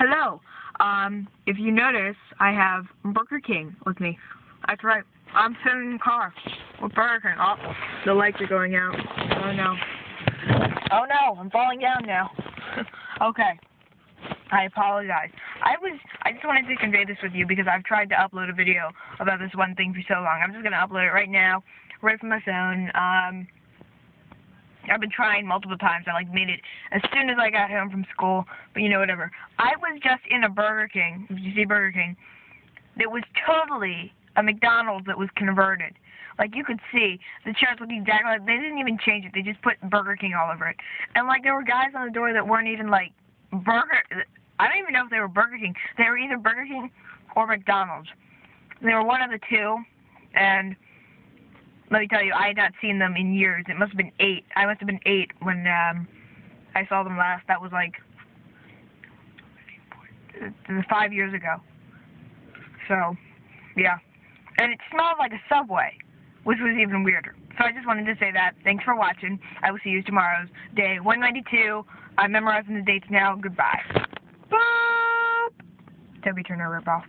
Hello. Um, if you notice, I have Burger King with me. That's right. I'm sitting in the car with Burger King. Oh, the lights are going out. Oh no. Oh no, I'm falling down now. okay. I apologize. I was I just wanted to convey this with you because I've tried to upload a video about this one thing for so long. I'm just gonna upload it right now, right from my phone. Um I've been trying multiple times. I like made it as soon as I got home from school, but you know whatever. I was just in a Burger King. Did you see Burger King? It was totally a McDonald's that was converted. Like you could see the chairs looked exactly like they didn't even change it. They just put Burger King all over it. And like there were guys on the door that weren't even like Burger. I don't even know if they were Burger King. They were either Burger King or McDonald's. They were one of the two, and let me tell you, I had not seen them in years. It must have been eight. I must have been eight when um, I saw them last. That was like five years ago. So, yeah. And it smelled like a Subway, which was even weirder. So I just wanted to say that. Thanks for watching. I will see you tomorrow's day 192. I'm memorizing the dates now. Goodbye. Boop! Toby Turner ripoff.